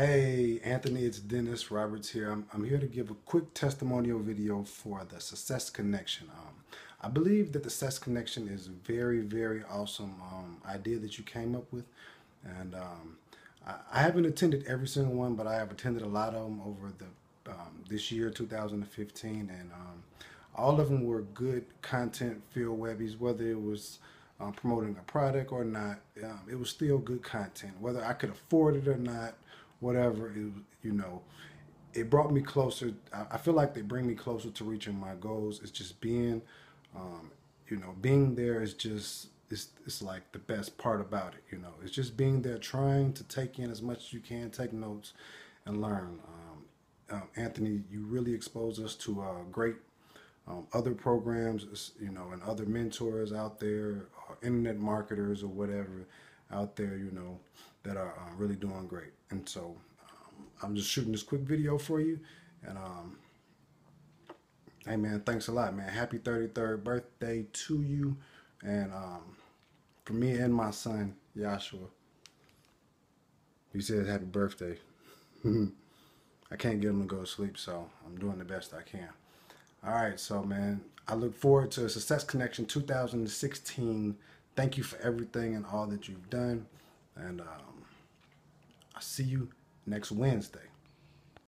Hey, Anthony, it's Dennis Roberts here. I'm, I'm here to give a quick testimonial video for the Success Connection. Um, I believe that the Success Connection is a very, very awesome um, idea that you came up with. And um, I, I, haven't attended every single one, but I have attended a lot of them over the um, this year, 2015. And um, all of them were good content field webbies, whether it was um, promoting a product or not, it was still good content. Whether I could afford it or not, whatever, it, you know, it brought me closer. I, feel like they bring me closer to reaching my goals. It's just being, um, you know, being there is just, it's, it's like the best part about it, you know. It's just being there, trying to take in as much as you can, take notes, and learn. Um, uh, Anthony, you really expose us to uh, great um, other programs, you know, and other mentors out there, or internet marketers or whatever out there, you know, that are uh, really doing great. And so um, I'm just shooting this quick video for you. And um, hey, man, thanks a lot, man. Happy 33rd birthday to you. And um, for me and my son, Joshua, he says happy birthday. I can't get him to go to sleep, so I'm doing the best I can. All right, so man, I look forward to a Success Connection 2016. Thank you for everything and all that you've done. And um, I'll see you next Wednesday.